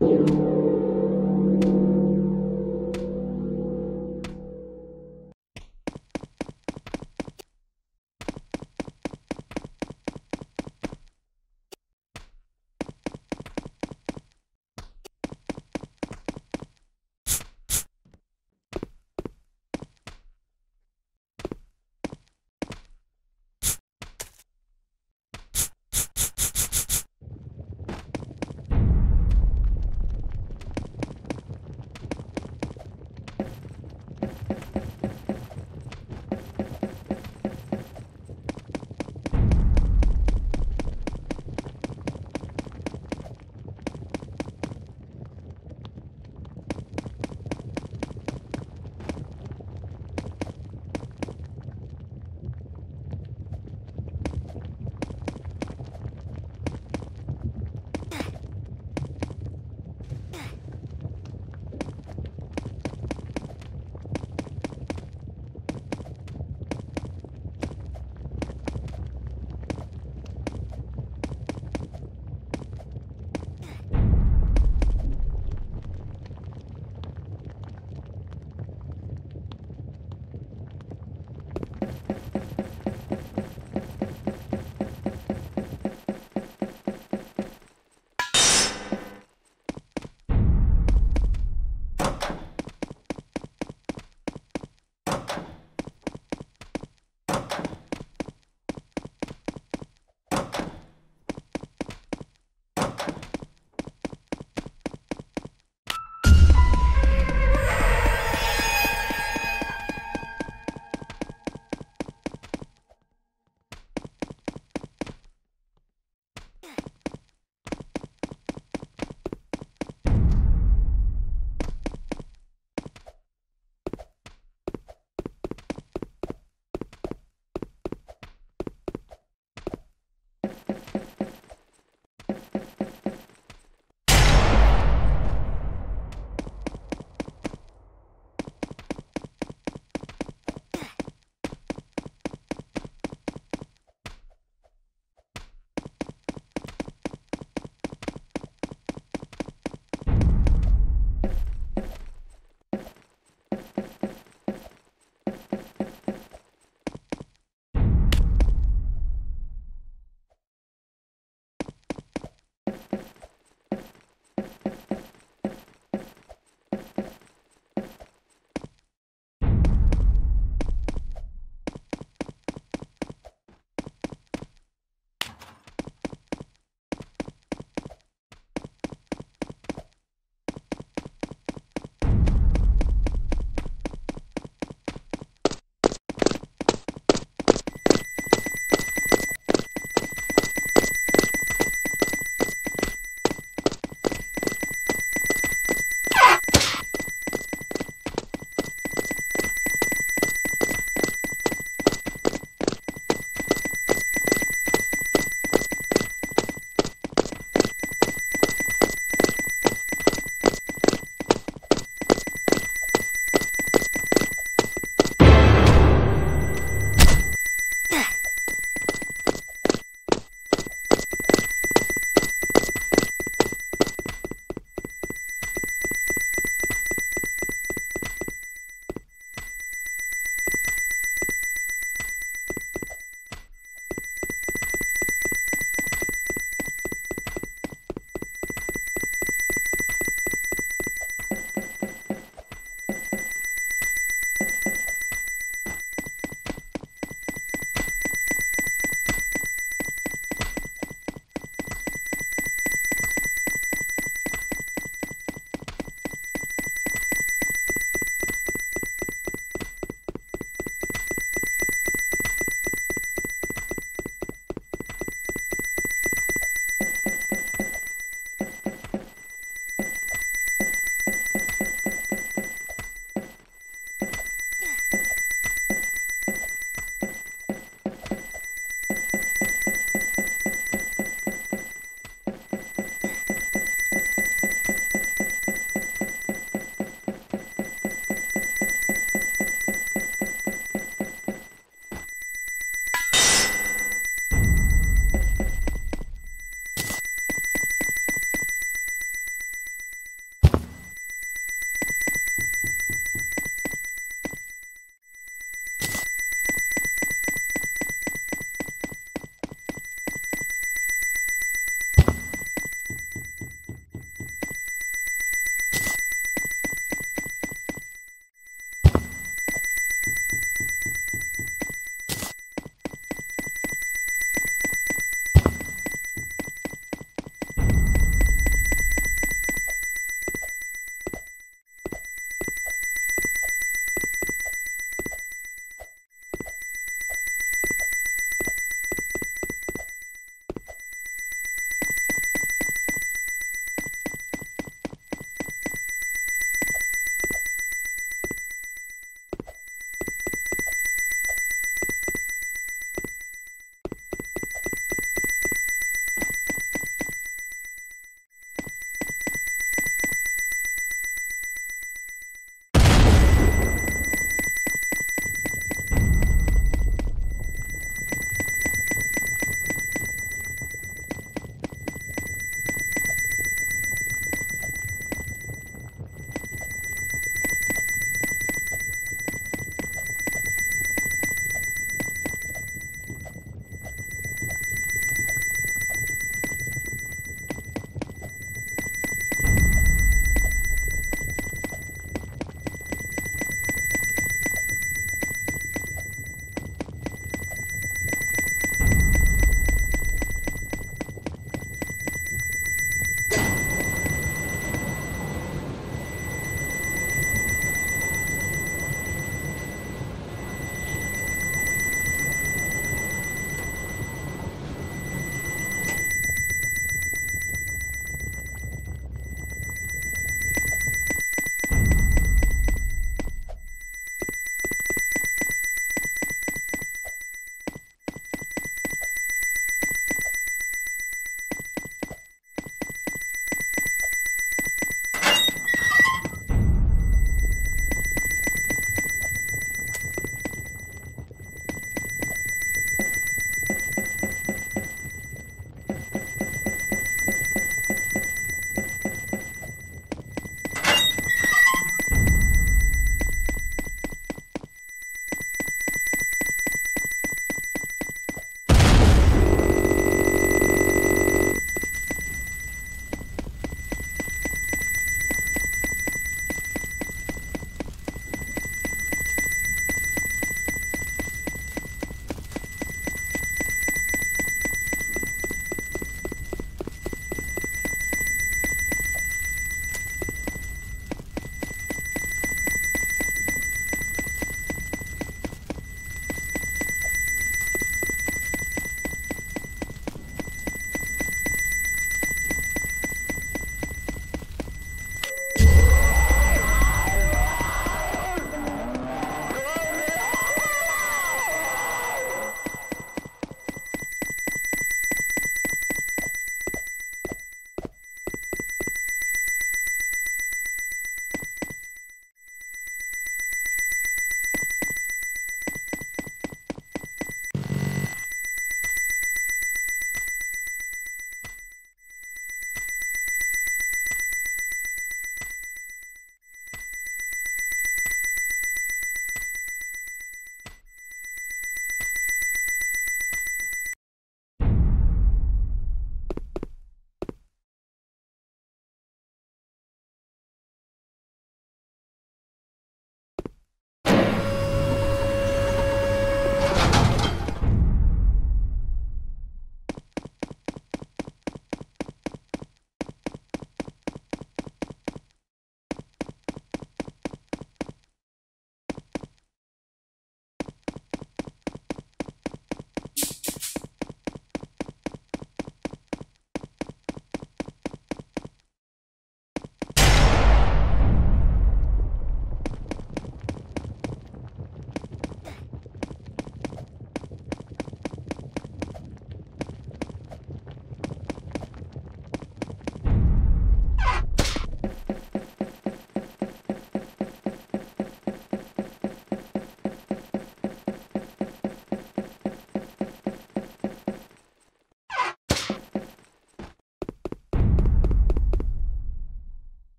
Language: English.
you.